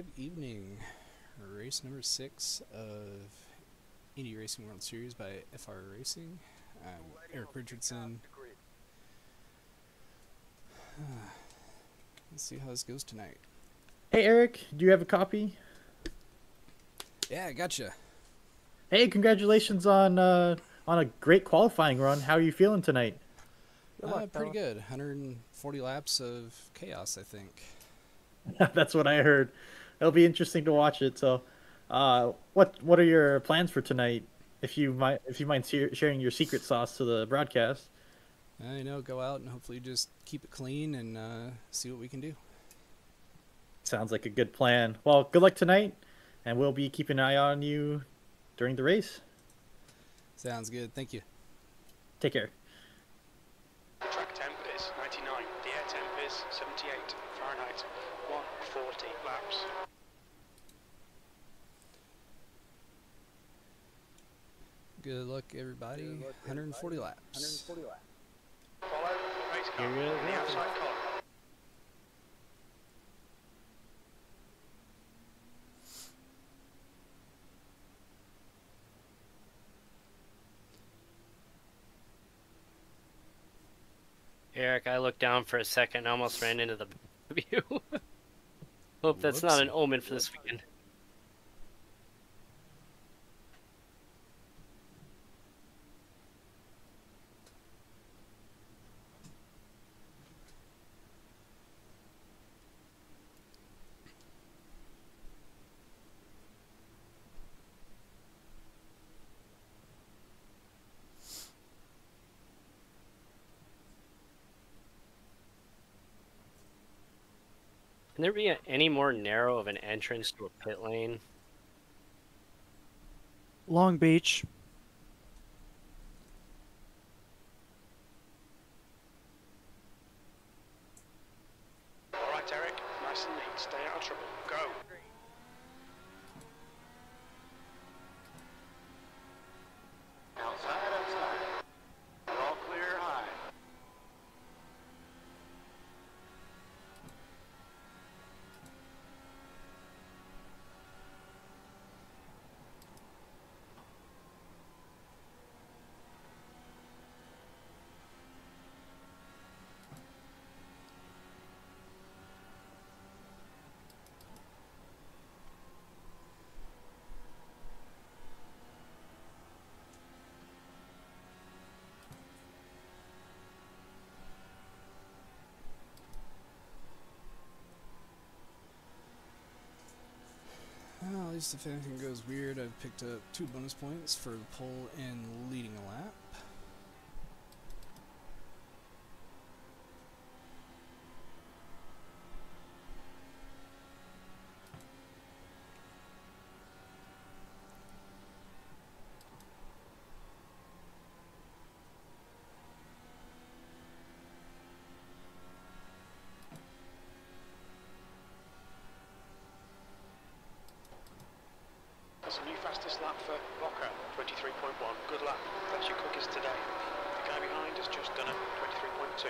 Good evening. Race number six of Indy Racing World Series by FR Racing. I'm Erik Richardson. Let's see how this goes tonight. Hey Erik, do you have a copy? Yeah, I gotcha. Hey, congratulations on uh, on a great qualifying run. How are you feeling tonight? Uh, pretty good. 140 laps of chaos, I think. That's what I heard. It'll be interesting to watch it. So, uh, what what are your plans for tonight? If you might, if you mind sharing your secret sauce to the broadcast. I know, go out and hopefully just keep it clean and uh, see what we can do. Sounds like a good plan. Well, good luck tonight, and we'll be keeping an eye on you during the race. Sounds good. Thank you. Take care. Track temp is 99. The air temp is 78. Fahrenheit 140 laps. Good luck, everybody. 140 laps. Follow race car Here we on the outside column. Erik, I looked down for a second and almost ran into the view. Hope that's not an omen for this weekend. Can there be a, any more narrow of an entrance to a pit lane? Long Beach. All right, Erik. Nice and neat. Stay out of trouble. Go. Outside, outside. All clear high. Well, at least if anything goes weird, I've picked up two bonus points for the pole and leading a lap. That's a new fastest lap for Rocker, 23.1. Good lap. That's your quickest today. The guy behind has just done a 23.2.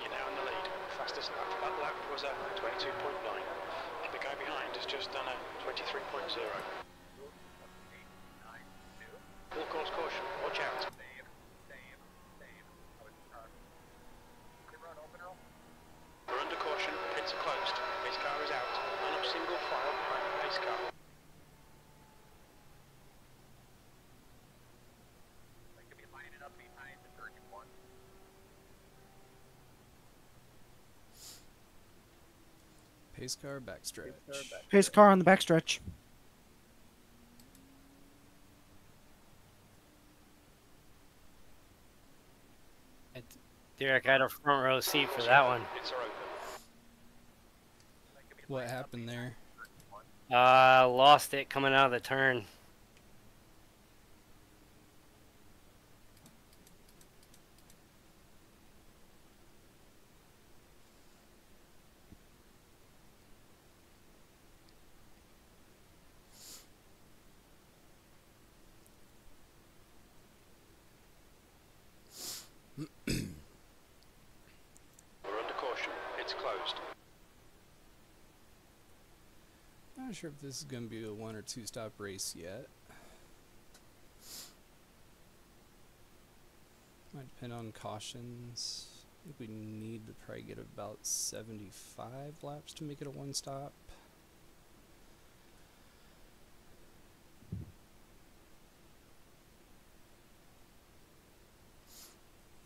You're now in the lead. Fastest lap for that lap was a 22.9. The guy behind has just done a 23.0. Full course caution, watch out. We're under caution, pits are closed. Pace car is out. Line up single file behind the pace car. Pace car backstretch. Pace car on the backstretch. Derek, I had a front row seat for that one. Pits are open. What happened there? Uh, lost it coming out of the turn. It's closed. Not sure if this is going to be a one or two stop race yet. Might depend on cautions. I think we need to probably get about 75 laps to make it a one stop.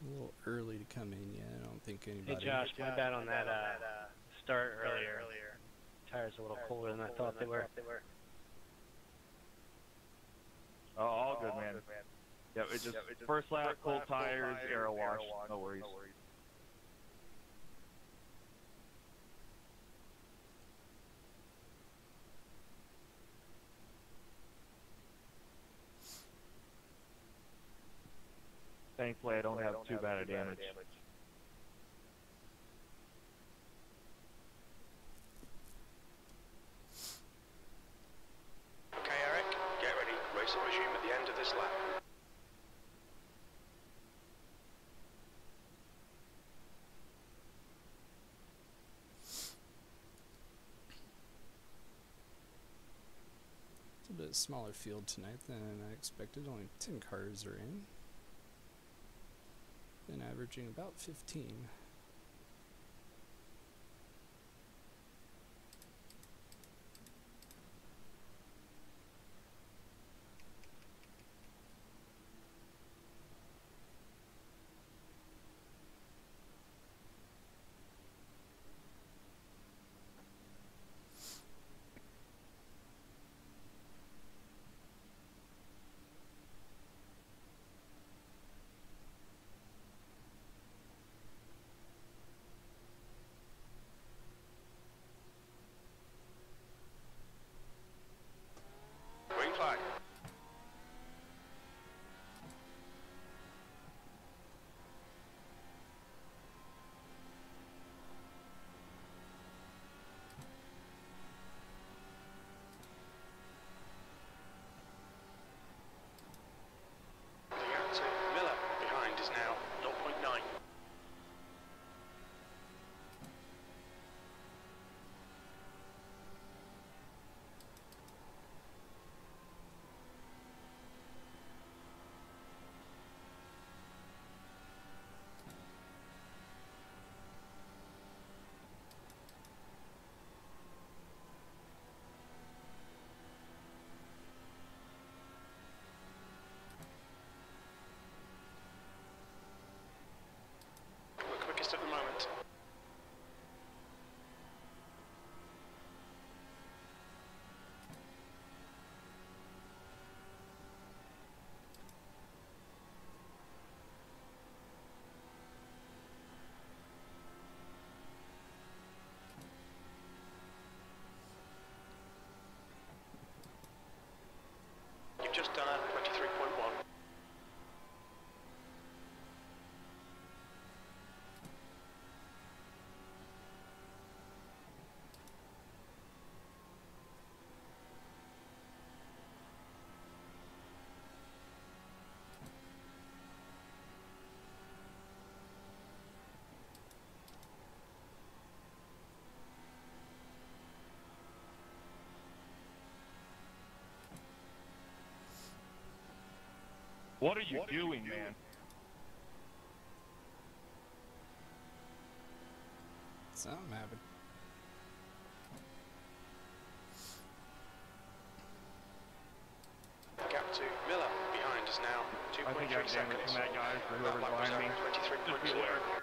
A little early to come in yet. I don't think anybody. Hey Josh, my bad on that uh, start earlier. Tires a little colder than I thought they were. Oh, all good, man. Yeah, it just first lap, cold tires, air wash, no worries. Thankfully, I don't have too bad of damage. Okay, Erik, get ready. Race will resume at the end of this lap. It's a bit smaller field tonight than I expected. Only 10 cars are in. Been averaging about 15. Green flag. Looking out to Miller. Behind is now 0.9. We're quickest at the moment. You've just done What are you what doing, are you doing, man? Something happened. Gap Miller behind us now. 2.3 seconds. I think I'm seconds. that guy, whoever's behind me. 23.2.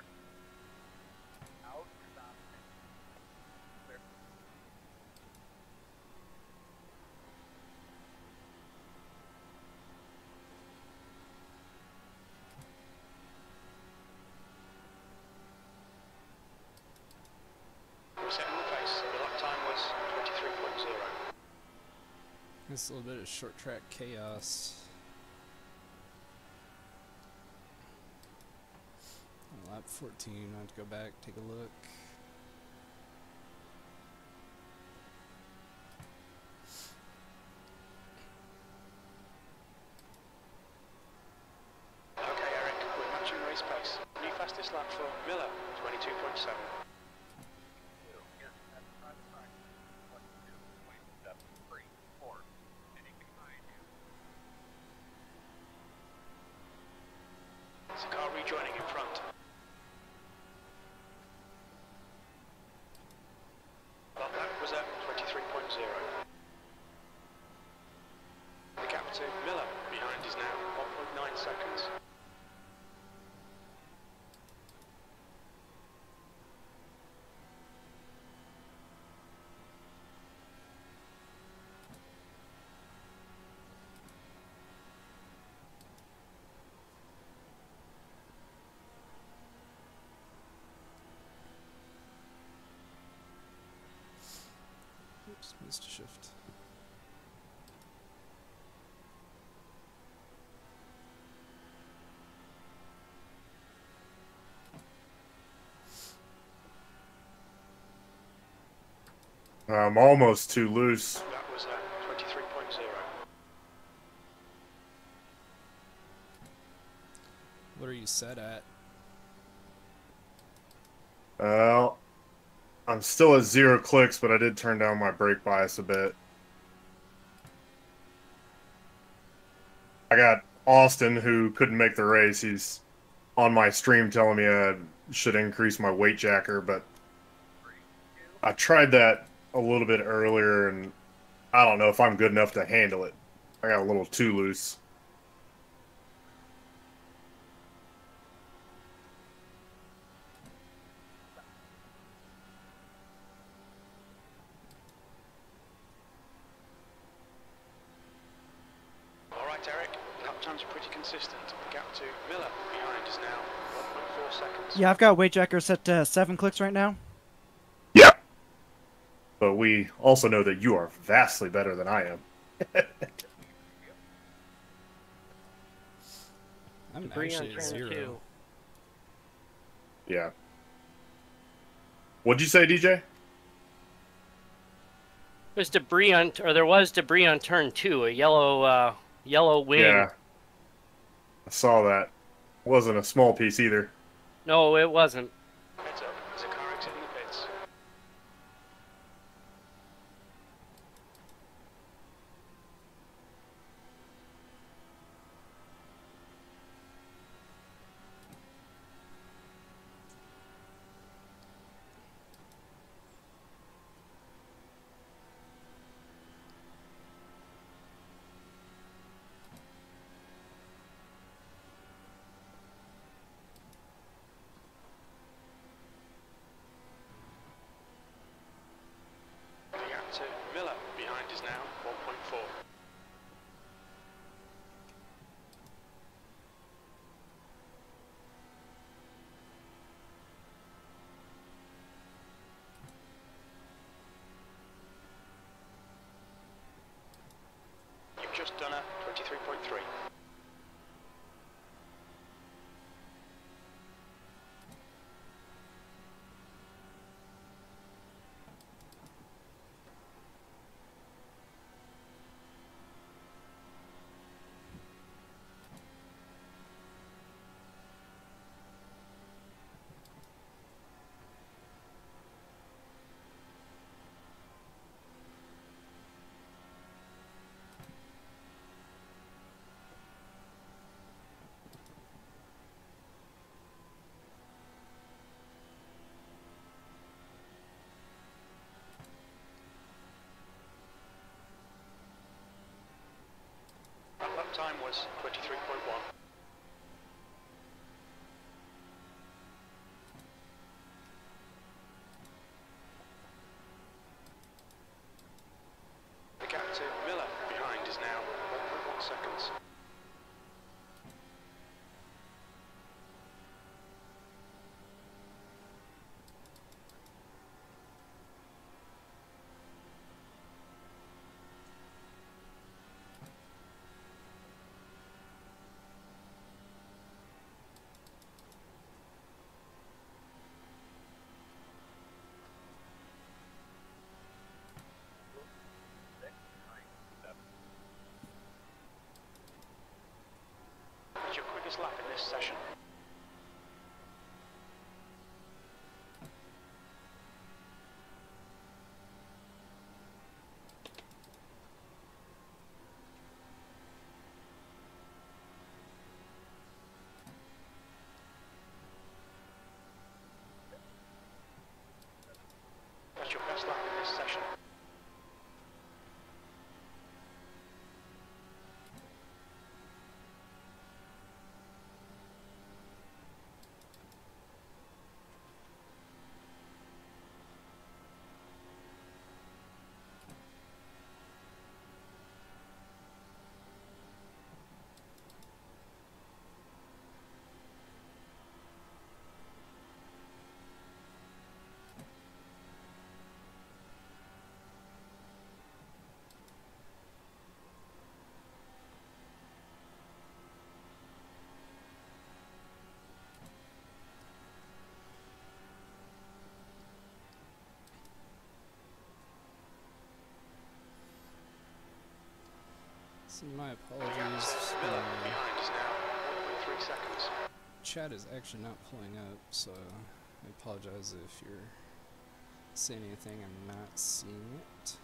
A little bit of short track chaos. On Lap 14, I have to go back, take a look. Okay, Erik, we're matching race pace. New fastest lap for Miller, 22.7. Just missed a shift. I'm almost too loose. That was uh, 23.0. What are you set at? Well, I'm still at zero clicks, but I did turn down my brake bias a bit. I got Austin, who couldn't make the race. He's on my stream telling me I should increase my weight jacker, but I tried that a little bit earlier, and I don't know if I'm good enough to handle it. I got a little too loose. All right, Erik. Lap times are pretty consistent. The gap to Miller behind is now 1.4 seconds. Yeah, I've got weight jacker set to seven clicks right now. Yeah. But we also know that you are vastly better than I am. I'm Debris actually at zero. two. Yeah. What'd you say, DJ? There's debris on, or there was debris on turn two. A yellow, uh, yellow wing. Yeah. I saw that. Wasn't a small piece either. No, it wasn't. Up. There's a car exiting the pits. The gap to Miller behind is now 1.4. You've just done a 23.3. That lap time was session. My apologies. behind is now 1.3 seconds. chat is actually not pulling up, so I apologize if you're saying anything I'm not seeing it.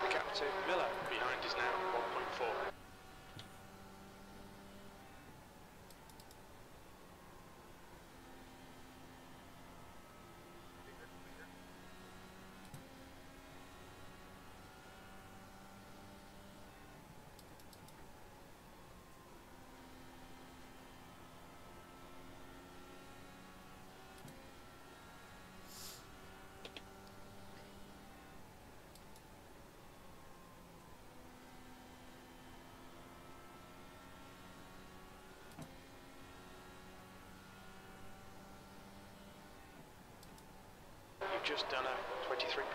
The gap to Miller behind is now 1.4. You've just done a 23.0.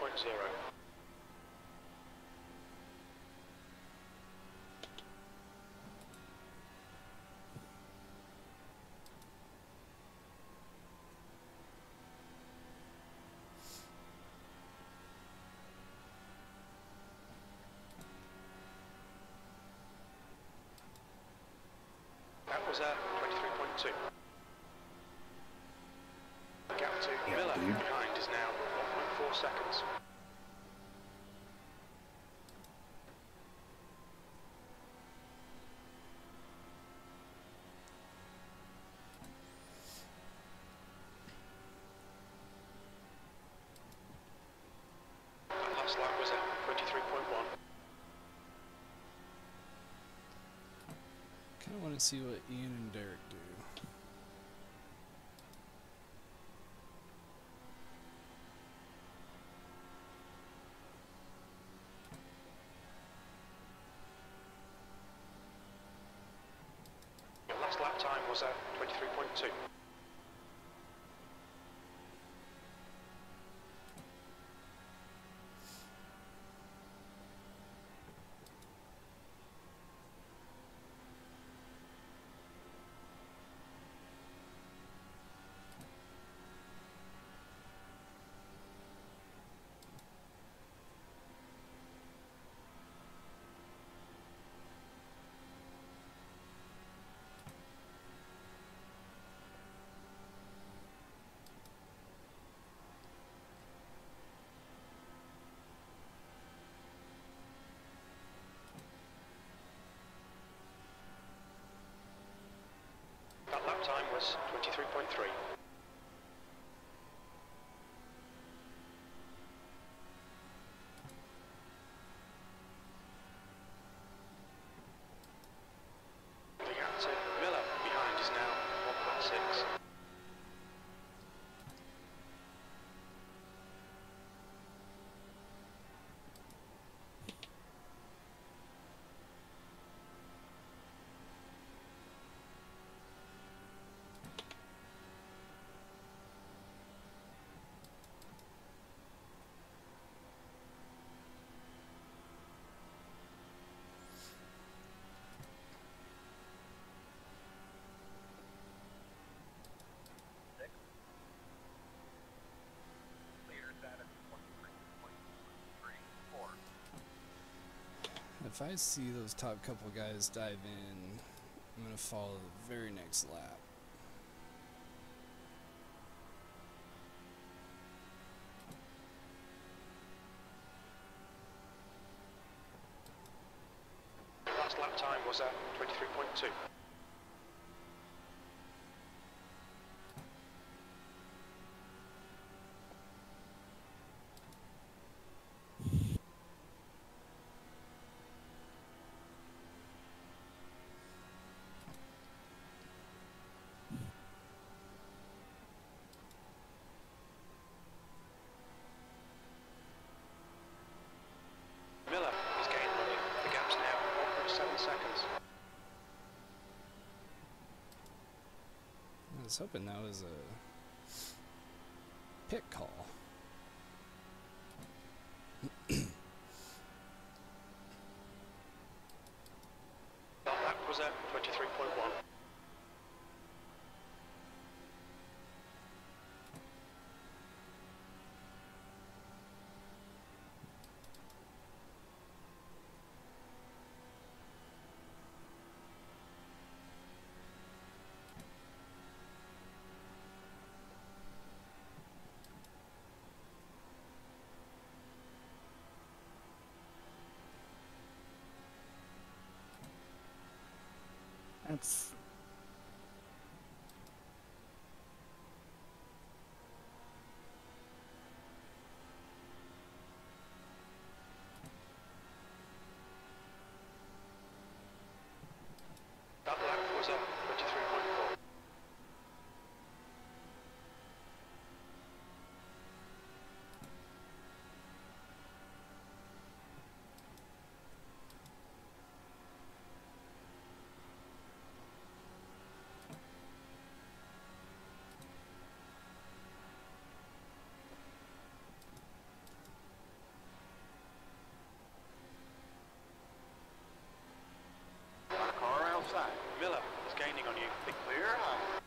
That was a 23.2. The gap to Yeah, Miller dude. Want to see what Ian and Derek do. If I see those top couple guys dive in, I'm gonna follow the very next lap. Last lap time was at 23.2. was hoping that was a pit call. That lap was at 23.1. That's That lap was at 23.4. Car outside. Miller is gaining on you. Big clear high.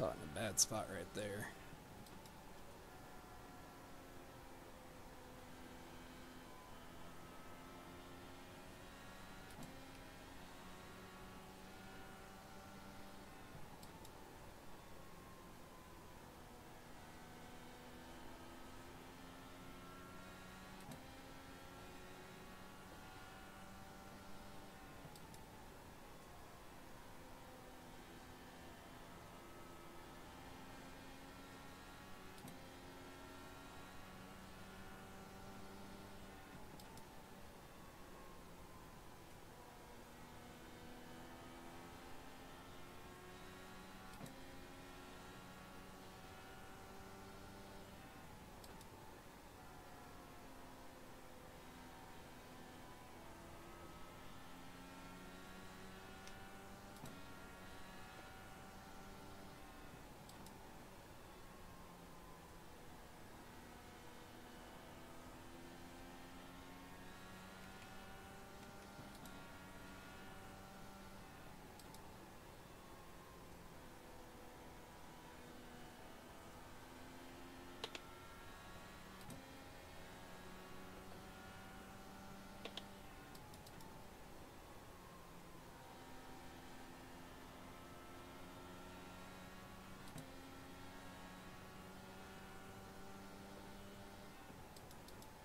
Caught in a bad spot right there.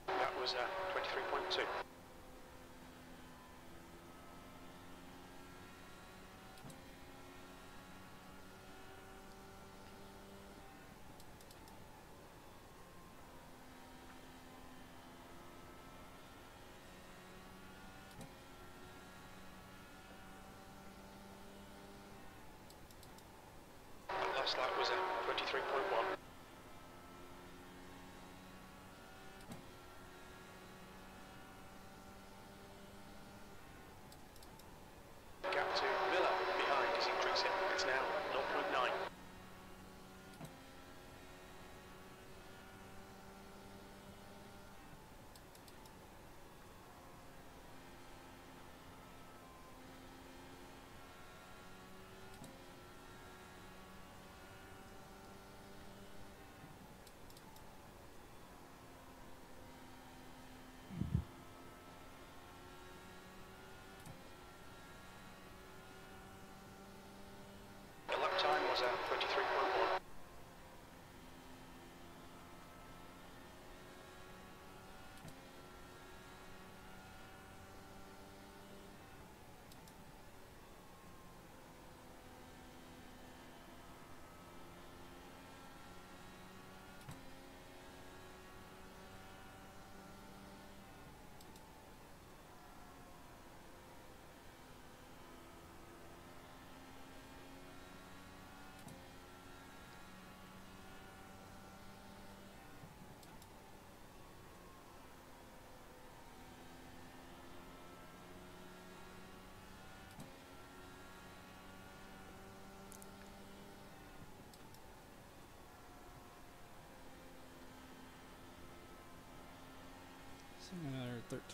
That was at 23.2. That last was uh, at 23.1.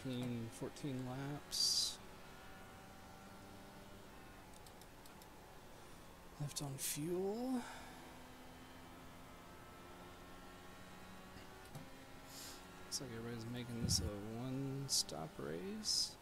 13, 14 laps. Left on fuel. Looks like everybody's making this a one-stop race.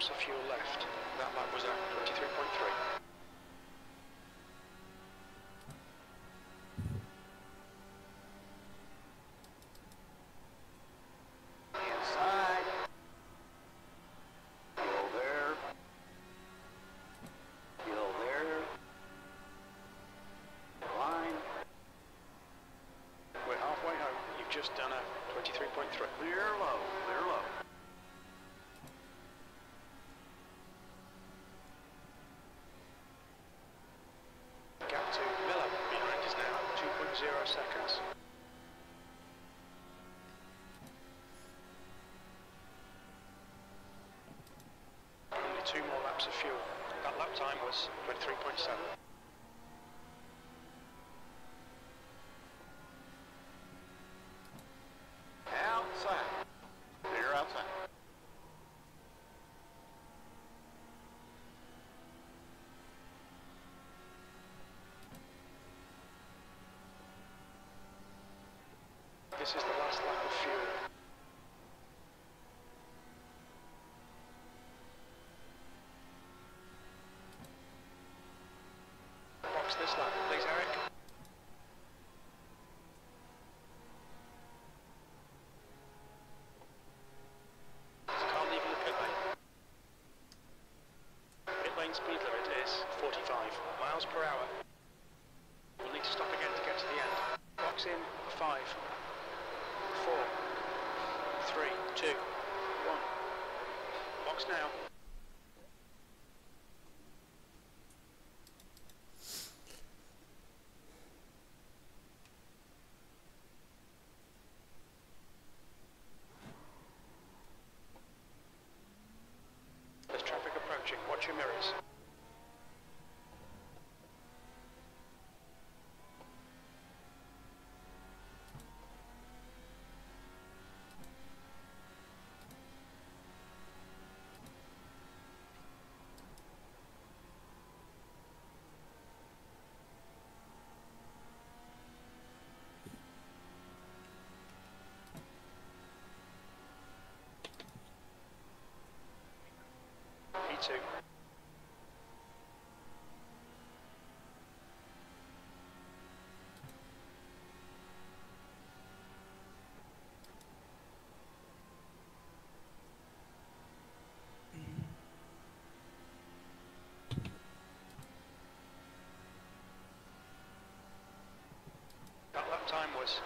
laps of fuel left. That lap was at 23.3. laps of fuel. That lap time was 23.7. Outside. Outside. This is the last lap of fuel. two. That lap time was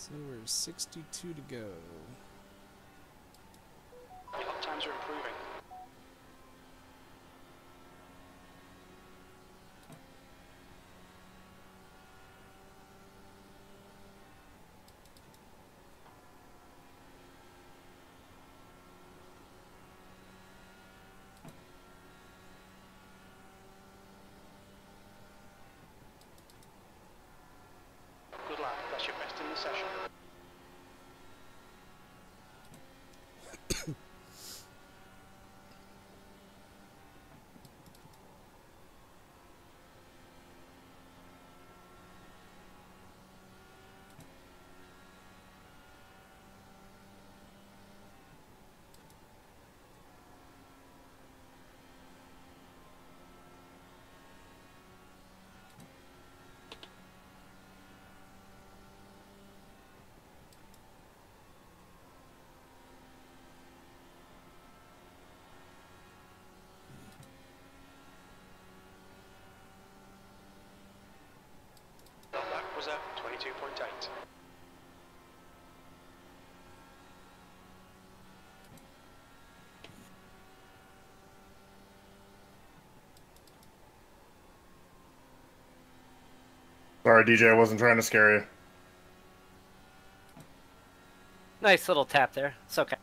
So we're 62 to go. 22.8. Sorry, DJ, I wasn't trying to scare you. Nice little tap there. It's okay.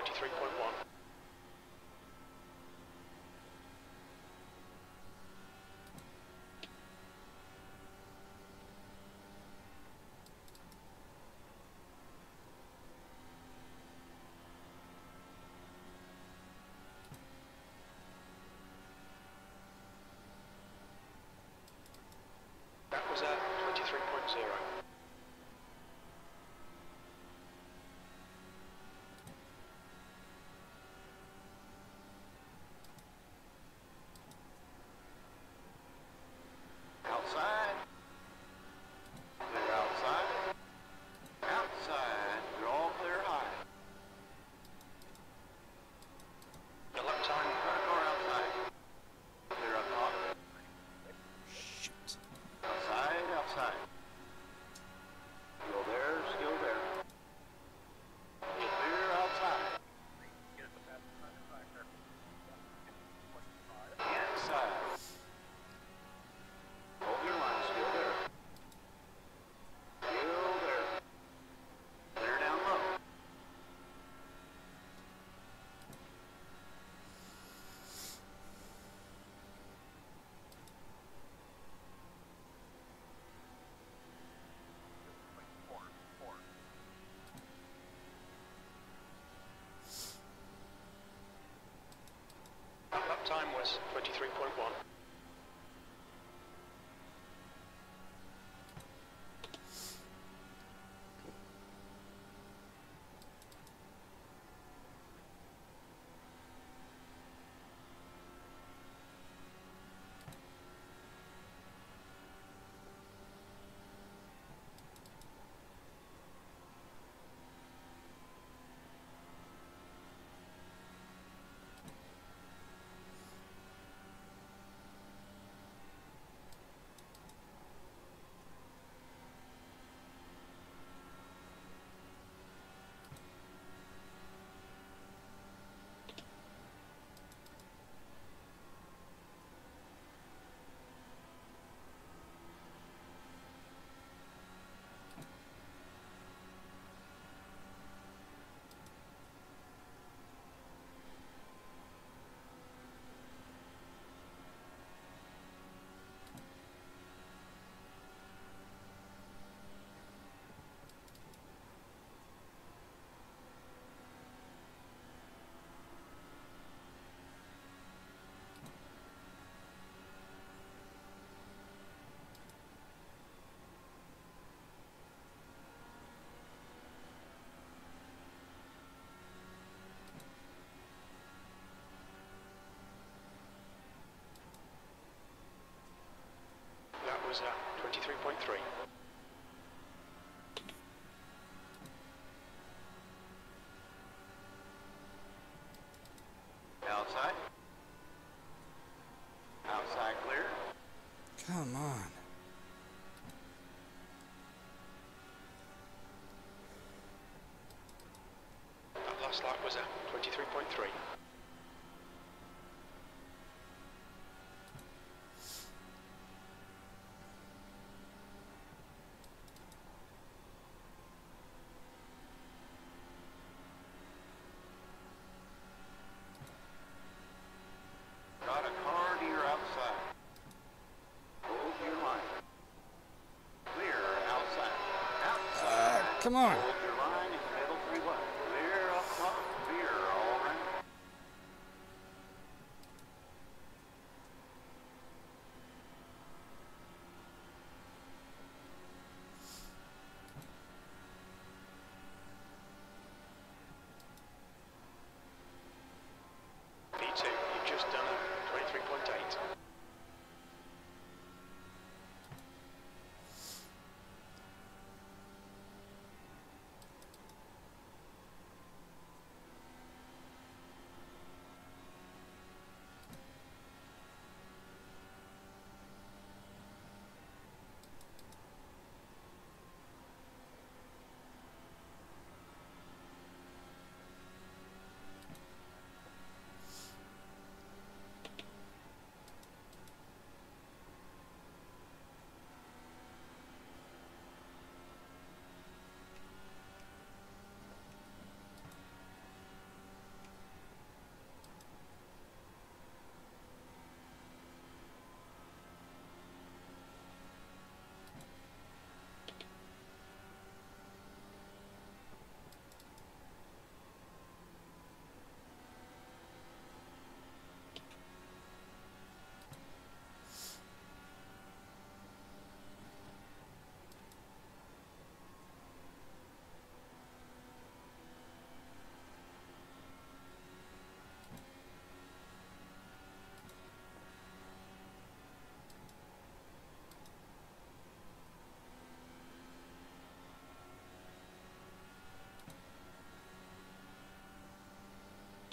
23.1. That was at 23.0. Outside. Clear outside. Outside. You're all clear high. The lap time Front car outside. Clear up top. Shoot. Outside, outside. Still there, still there. Clear outside. Inside. Hold your line, still there. Still there. Clear down low. That was 23.1. 23.3. Outside. Outside clear. Come on. That last lap was a 23.3.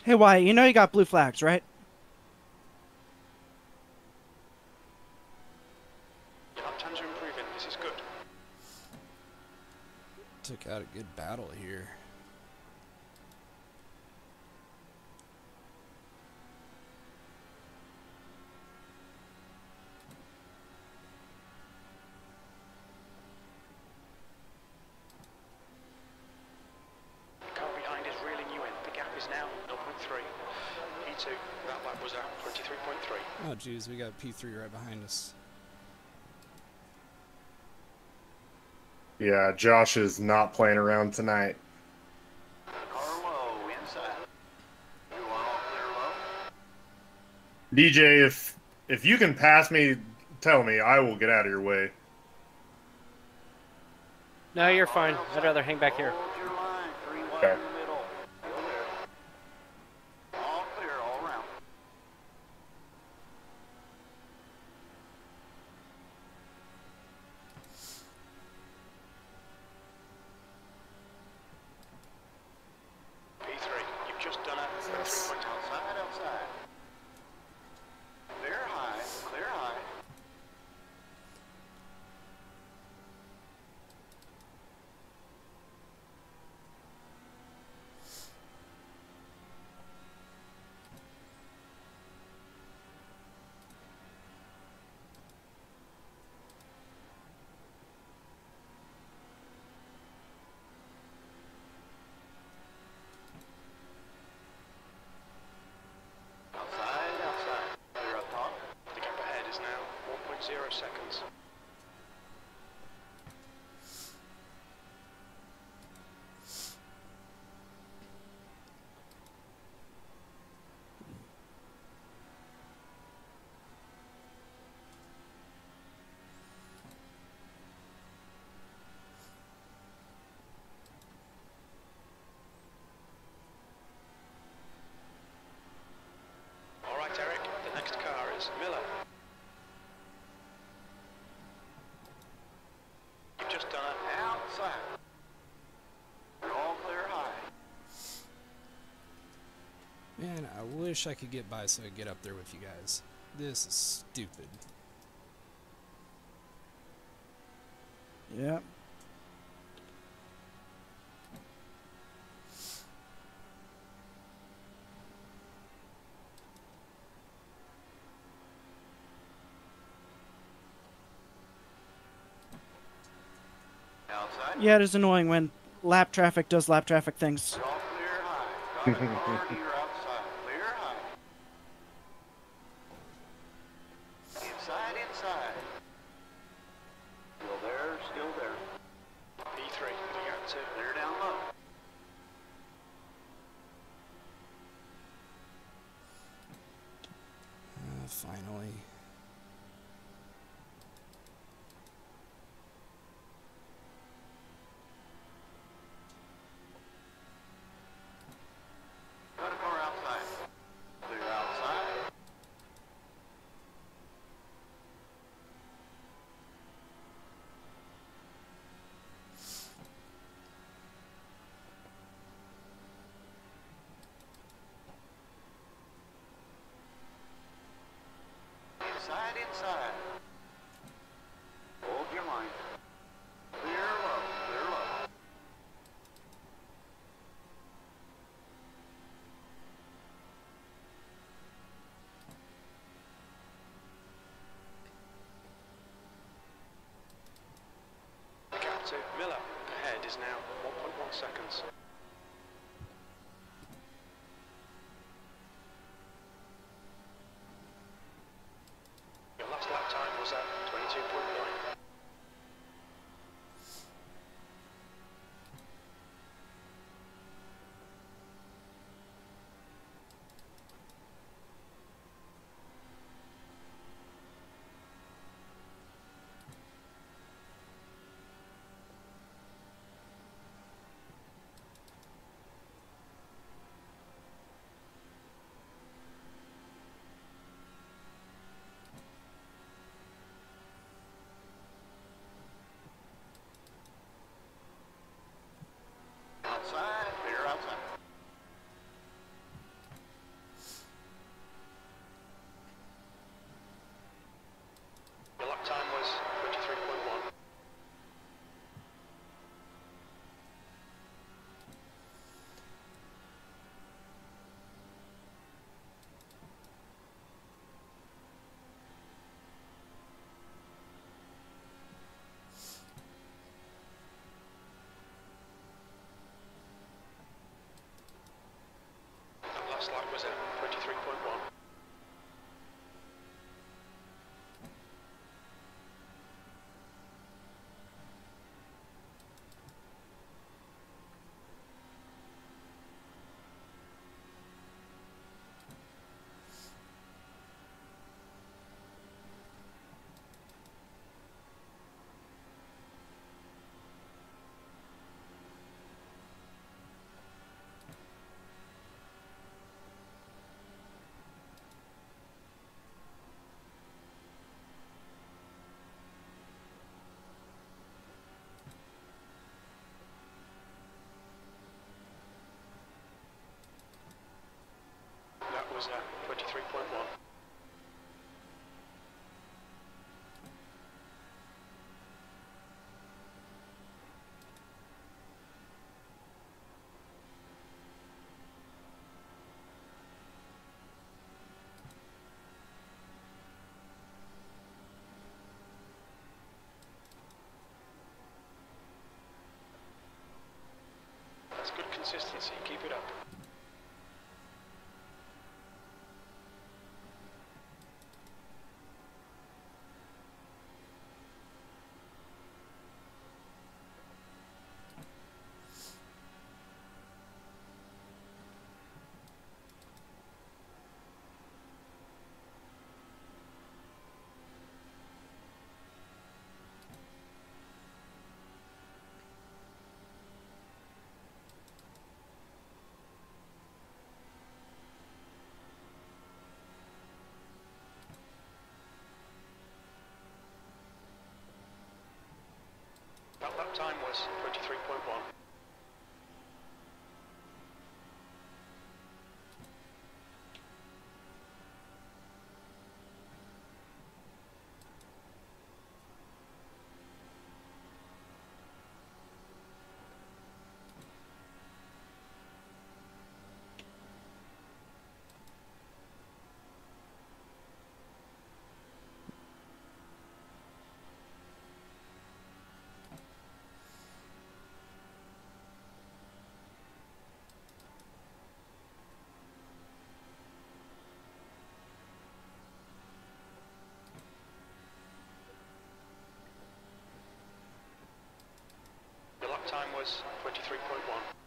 Hey, Wyatt, you know you got blue flags, right? Your lap times are improving. This is good. Took out a good battle here. The car behind is reeling you in. The gap is now 0.3. P2, that lap was a 23.3. Oh, geez, we got P3 right behind us. Yeah, Josh is not playing around tonight. Car low inside. You are all clear low. DJ, if if you can pass me, tell me. I will get out of your way. No, you're fine. I'd rather hang back here. Hold your line. Three wide Okay. Miller. You've just done it. Outside. Man, I wish I could get by so I could get up there with you guys. This is stupid. Yep, Yeah, it is annoying when lap traffic does lap traffic things. slack was at 23.1. consistency. Keep it up. Yes. Kilometers, 23.1.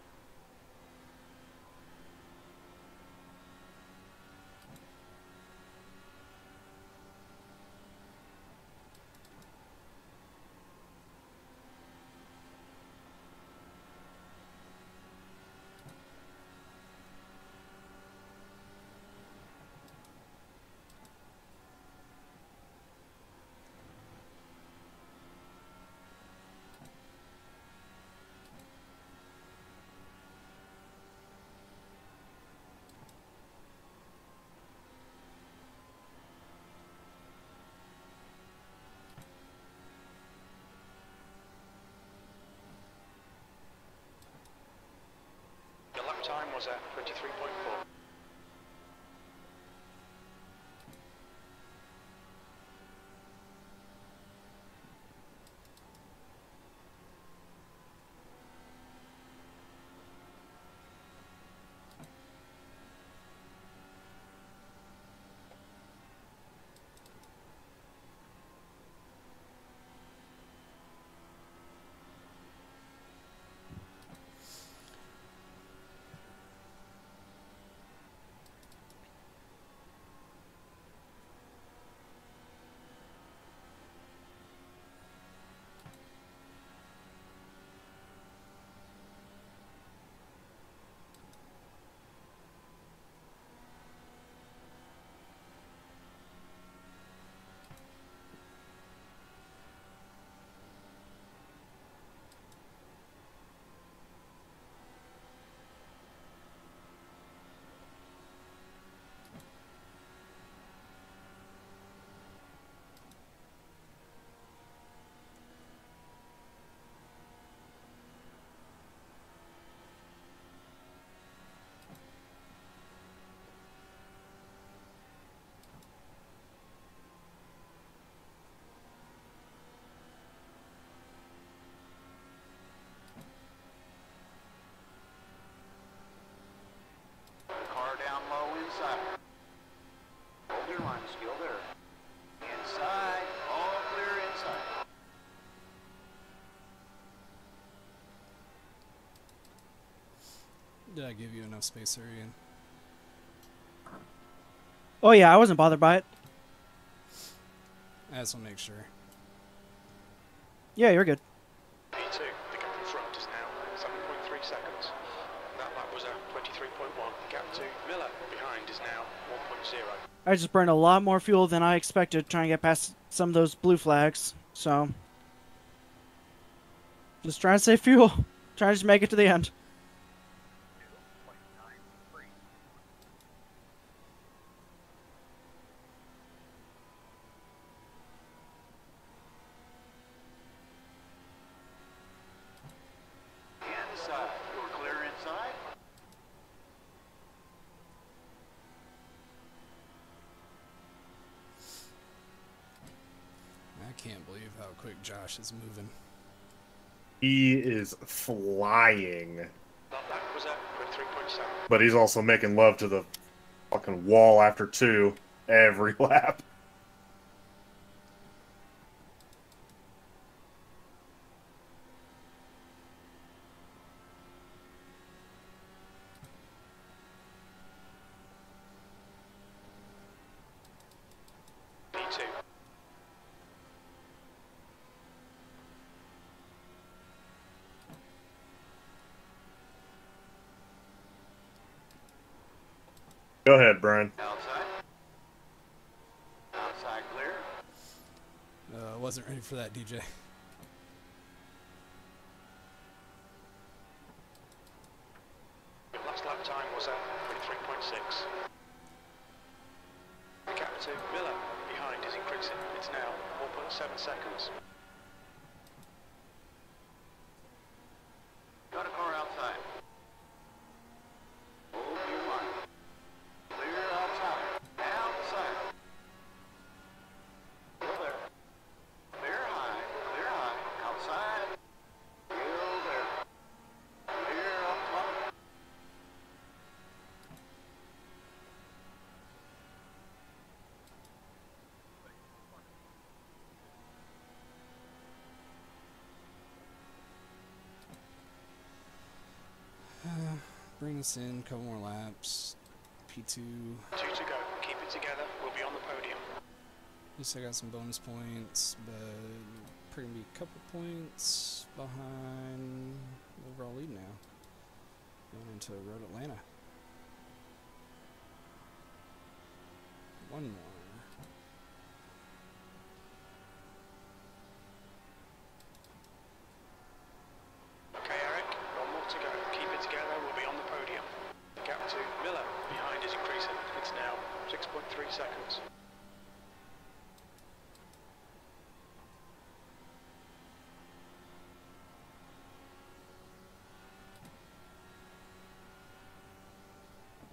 Your at 23.4. Car down low inside. Hold your line, still there. Inside, all clear inside. Did I give you enough space there, Ian? Oh yeah, I wasn't bothered by it. I just want to make sure. Yeah, you're good. P2, the gap in front is now 7.3 seconds. That lap was at 23.1. Gap to Miller behind is now 1.0. I just burned a lot more fuel than I expected trying to get past some of those blue flags. So, just trying to save fuel. Trying to just make it to the end. Inside, you're clear inside. I can't believe how quick Josh is moving. He is flying, That lap was at 23.7. but he's also making love to the fucking wall after two every lap. P2. Go ahead, Brian. Outside. Outside clear. Uh, wasn't ready for that, DJ. Your last lap time was at 23.6. The gap to Miller behind is increasing. It's now 1.7 seconds. Got a car outside. Hold your line. Clear outside. Outside. Still there. Clear high. Clear high. Outside. Still there. Clear up top. This in, couple more laps. P2. Two to go. Keep it together. We'll be on the podium. At least I got some bonus points, but probably be a couple points behind the overall lead now. Going into Road Atlanta. One more. Okay, Erik. One more to go. Keep it together. We'll be on the podium. Gap to Miller behind is increasing. It's now 6.3 seconds.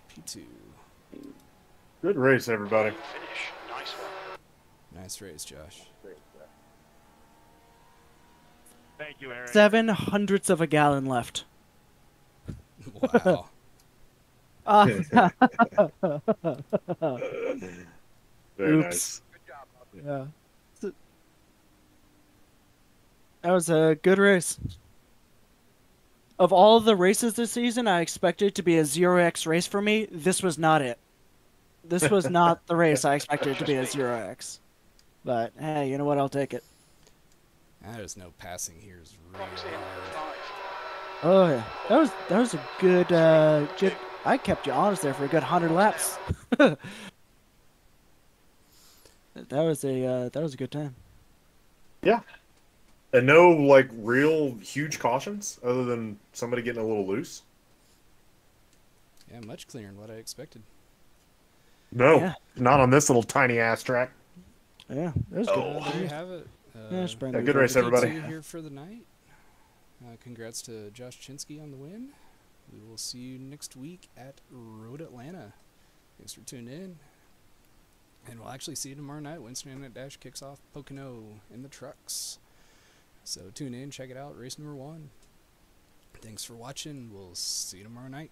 P2. Good race, everybody. Finish. Nice one. Nice race, Josh. Thank you, Aaron. Seven hundredths of a gallon left. Wow. Uh, Very Oops. nice. yeah. That was a good race. Of all the races this season, I expected to be a zero X race for me. This was not it. This was not the race I expected to be a zero X. But hey, you know what? I'll take it. There's no passing here is really Box in. hard. Five. Oh yeah, that was that was a good uh good. I kept you honest there for a good hundred laps. that was a uh, that was a good time. Yeah, and no, like, real huge cautions other than somebody getting a little loose? Yeah, much cleaner than what I expected. No, Yeah. not on this little tiny ass track. Yeah, that was Oh. Uh, there you good. have it. Uh, Yeah, Yeah, good race, everybody. Here for the night. Uh, congrats to Josh Chinsky on the win. We will see you next week at Road Atlanta. Thanks for tuning in. And we'll actually see you tomorrow night. Winston Internet Dash kicks off Pocono in the trucks. So tune in, check it out. Race number one. Thanks for watching. We'll see you tomorrow night.